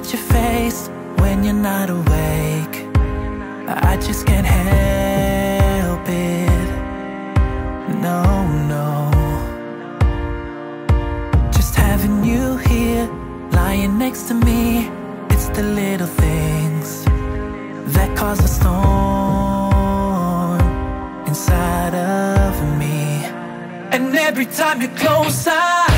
at your face when you're not awake. I just can't help it. No, no. Just having you here Lying next to me It's the little things That cause a storm Inside of me. And every time you're close, I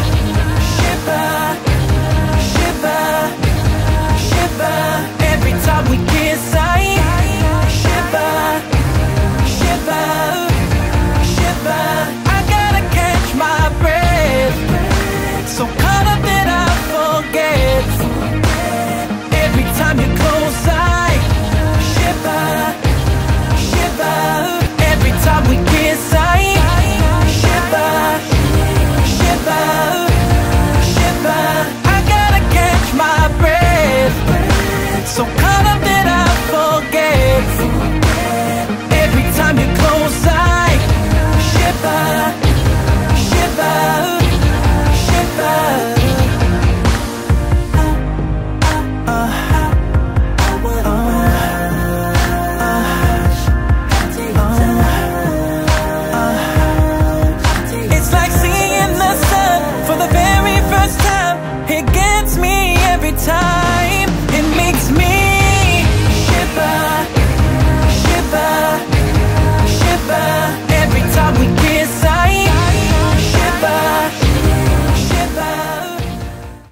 time.